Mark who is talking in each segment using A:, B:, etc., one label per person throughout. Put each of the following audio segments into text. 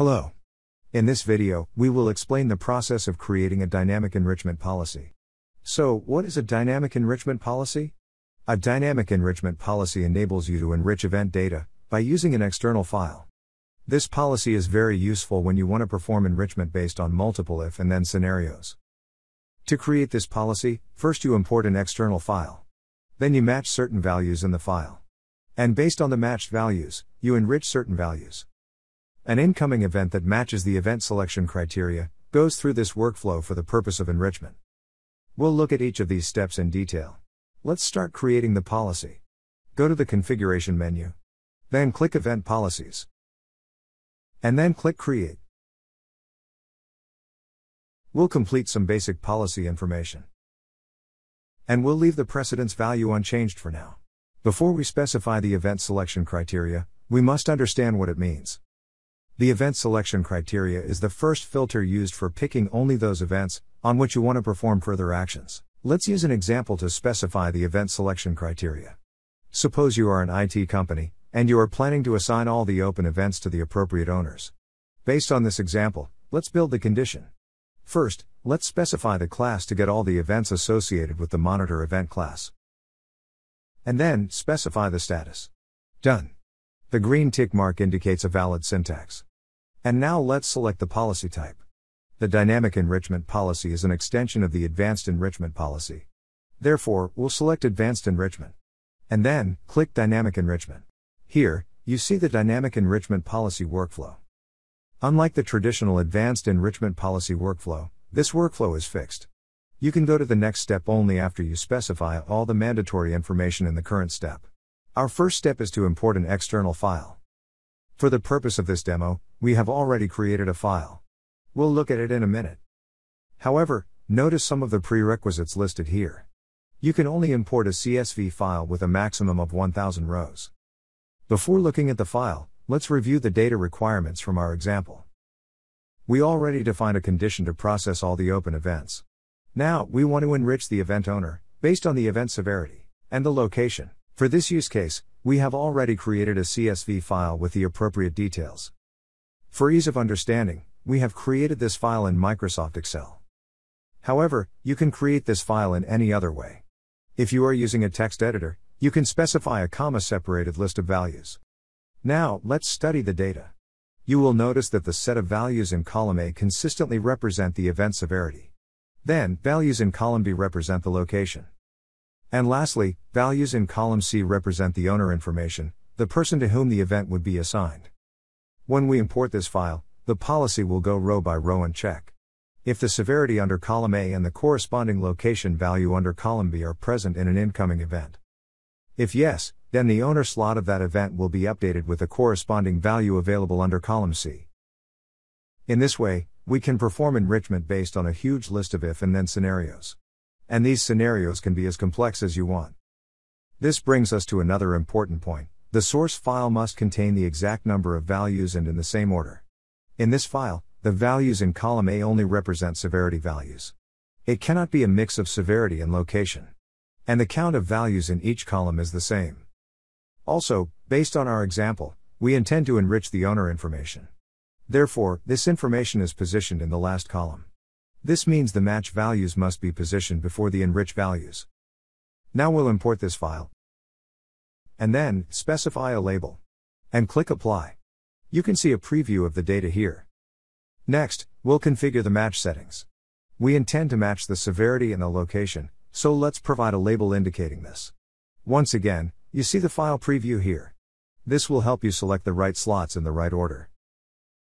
A: Hello. In this video, we will explain the process of creating a dynamic enrichment policy. So, what is a dynamic enrichment policy? A dynamic enrichment policy enables you to enrich event data by using an external file. This policy is very useful when you want to perform enrichment based on multiple if and then scenarios. To create this policy, first you import an external file. Then you match certain values in the file. And based on the matched values, you enrich certain values. An incoming event that matches the event selection criteria goes through this workflow for the purpose of enrichment. We'll look at each of these steps in detail. Let's start creating the policy. Go to the Configuration menu. Then click Event Policies. And then click Create. We'll complete some basic policy information. And we'll leave the precedence value unchanged for now. Before we specify the event selection criteria, we must understand what it means. The event selection criteria is the first filter used for picking only those events on which you want to perform further actions. Let's use an example to specify the event selection criteria. Suppose you are an IT company, and you are planning to assign all the open events to the appropriate owners. Based on this example, let's build the condition. First, let's specify the class to get all the events associated with the monitor event class. And then, specify the status. Done. The green tick mark indicates a valid syntax. And now let's select the policy type. The dynamic enrichment policy is an extension of the advanced enrichment policy. Therefore, we'll select advanced enrichment. And then, click dynamic enrichment. Here, you see the dynamic enrichment policy workflow. Unlike the traditional advanced enrichment policy workflow, this workflow is fixed. You can go to the next step only after you specify all the mandatory information in the current step. Our first step is to import an external file. For the purpose of this demo, we have already created a file. We'll look at it in a minute. However, notice some of the prerequisites listed here. You can only import a CSV file with a maximum of 1000 rows. Before looking at the file, Let's review the data requirements from our example. We already defined a condition to process all the open events. Now, we want to enrich the event owner, based on the event severity, and the location. For this use case, we have already created a CSV file with the appropriate details. For ease of understanding, we have created this file in Microsoft Excel. However, you can create this file in any other way. If you are using a text editor, you can specify a comma separated list of values. Now, let's study the data. You will notice that the set of values in column A consistently represent the event severity. Then, values in column B represent the location. And lastly, values in column C represent the owner information, the person to whom the event would be assigned. When we import this file, the policy will go row by row and check. If the severity under column A and the corresponding location value under column B are present in an incoming event. If yes, then the owner slot of that event will be updated with the corresponding value available under column C. In this way, we can perform enrichment based on a huge list of if and then scenarios. And these scenarios can be as complex as you want. This brings us to another important point the source file must contain the exact number of values and in the same order. In this file, the values in column A only represent severity values. It cannot be a mix of severity and location. And the count of values in each column is the same. Also, based on our example, we intend to enrich the owner information. Therefore, this information is positioned in the last column. This means the match values must be positioned before the enrich values. Now we'll import this file. And then, specify a label. And click Apply. You can see a preview of the data here. Next, we'll configure the match settings. We intend to match the severity and the location, so let's provide a label indicating this. Once again, you see the file preview here. This will help you select the right slots in the right order.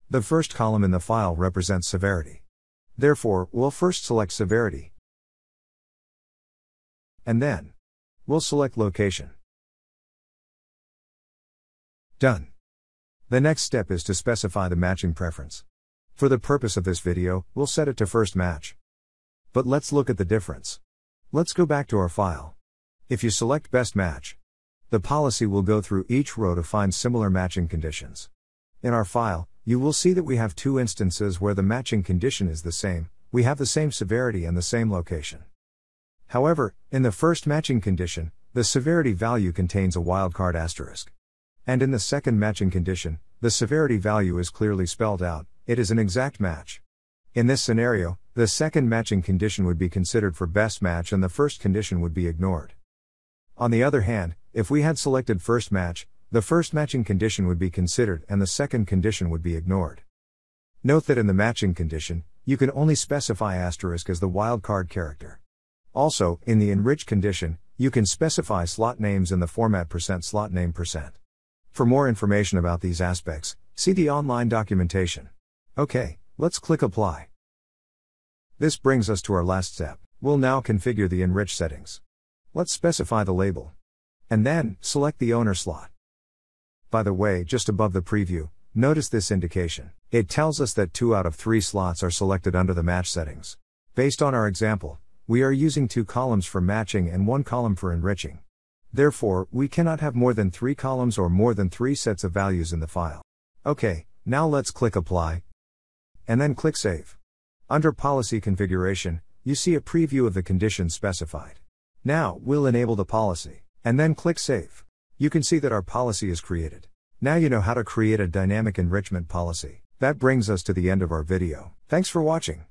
A: The first column in the file represents severity. Therefore, we'll first select severity. And then, we'll select location. Done. The next step is to specify the matching preference. For the purpose of this video, we'll set it to first match. But let's look at the difference. Let's go back to our file. If you select best match, the policy will go through each row to find similar matching conditions. In our file, you will see that we have two instances where the matching condition is the same, we have the same severity and the same location. However, in the first matching condition, the severity value contains a wildcard asterisk. And in the second matching condition, the severity value is clearly spelled out, it is an exact match. In this scenario, the second matching condition would be considered for best match and the first condition would be ignored. On the other hand, if we had selected first match, the first matching condition would be considered and the second condition would be ignored. Note that in the matching condition, you can only specify asterisk as the wildcard character. Also, in the enrich condition, you can specify slot names in the format percent slot name percent. For more information about these aspects, see the online documentation. Okay, let's click apply. This brings us to our last step. We'll now configure the enrich settings. Let's specify the label. And then, select the owner slot. By the way, just above the preview, notice this indication. It tells us that 2 out of 3 slots are selected under the match settings. Based on our example, we are using two columns for matching and one column for enriching. Therefore, we cannot have more than 3 columns or more than 3 sets of values in the file. Okay, now let's click Apply. And then click Save. Under Policy Configuration, you see a preview of the conditions specified. Now, we'll enable the policy, and then click Save you can see that our policy is created. Now you know how to create a dynamic enrichment policy. That brings us to the end of our video. Thanks for watching.